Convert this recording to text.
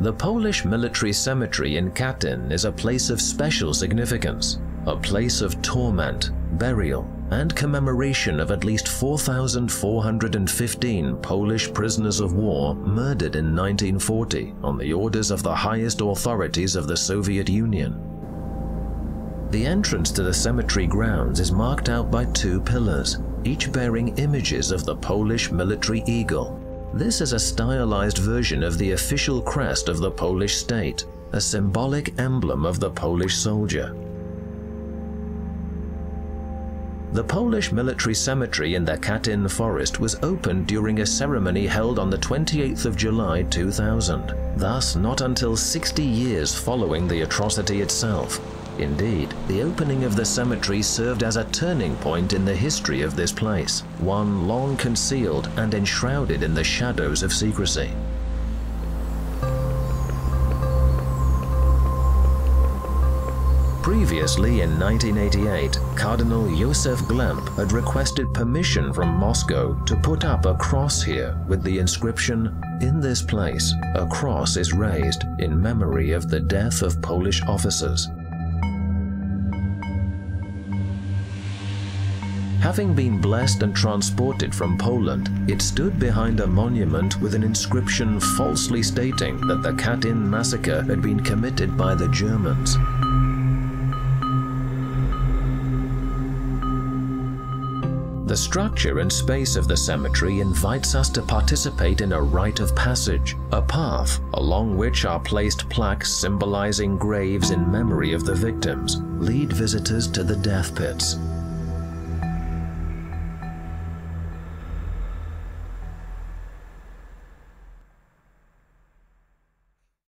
The Polish military cemetery in Katyn is a place of special significance, a place of torment, burial, and commemoration of at least 4,415 Polish prisoners of war murdered in 1940 on the orders of the highest authorities of the Soviet Union. The entrance to the cemetery grounds is marked out by two pillars, each bearing images of the Polish military eagle this is a stylized version of the official crest of the Polish state, a symbolic emblem of the Polish soldier. The Polish military cemetery in the Katyn forest was opened during a ceremony held on the 28th of July 2000, thus not until 60 years following the atrocity itself. Indeed, the opening of the cemetery served as a turning point in the history of this place, one long concealed and enshrouded in the shadows of secrecy. Previously in 1988, Cardinal Josef Glemp had requested permission from Moscow to put up a cross here with the inscription, In this place, a cross is raised in memory of the death of Polish officers. Having been blessed and transported from Poland, it stood behind a monument with an inscription falsely stating that the Katyn massacre had been committed by the Germans. The structure and space of the cemetery invites us to participate in a rite of passage, a path along which are placed plaques symbolizing graves in memory of the victims, lead visitors to the death pits,